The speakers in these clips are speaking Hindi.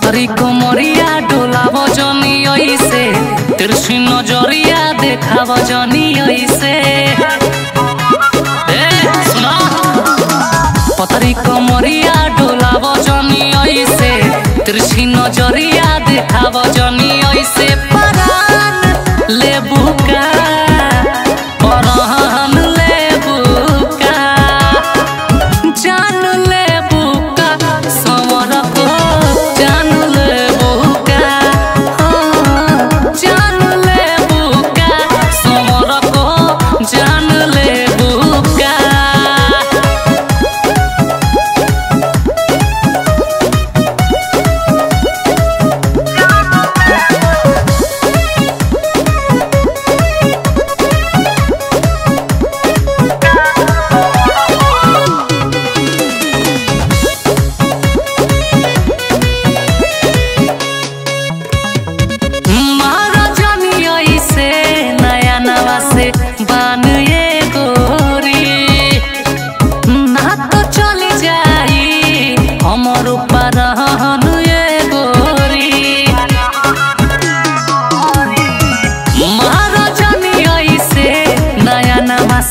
সাঁতারি কোমরিয়া ডোলাব জনি ওইসে তিরছি নজরিয়া দেখাব জনি ওইসে পতারি কোমরিয়া ডোলাব জনি ওইসে তিরছি নজরিয়া দেখাব জনি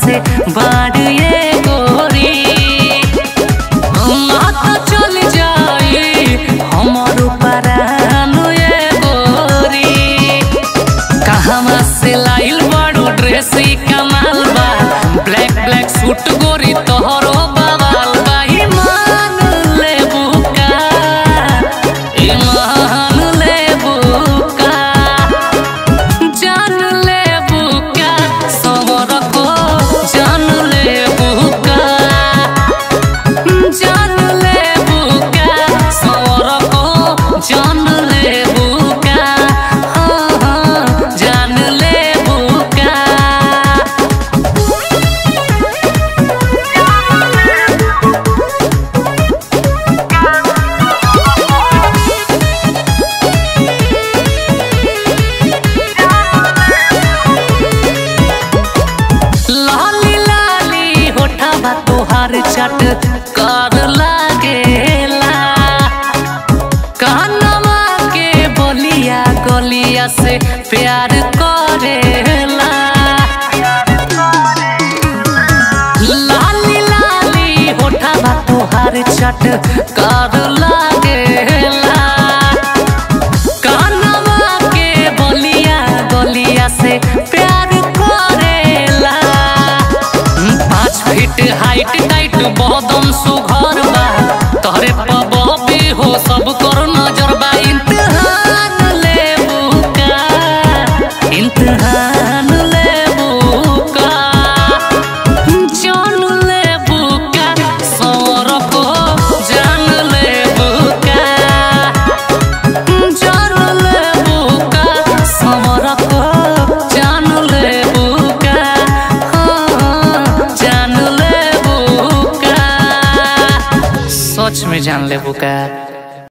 नया नवा से बाढ़ ये गोरी तो चल जाई, हमर ऊपर गोरी। कहवा से लाइल बड़ो ड्रेस कमाल बा। ब्लैक ब्लैक सूट गोरी होठा तोहार चट कर लागेला। बोलिया गलिया से प्यार करेला। लाली लाली होठा तोहार चट कर फीट हाइट टाइट बदन सुघर। bukan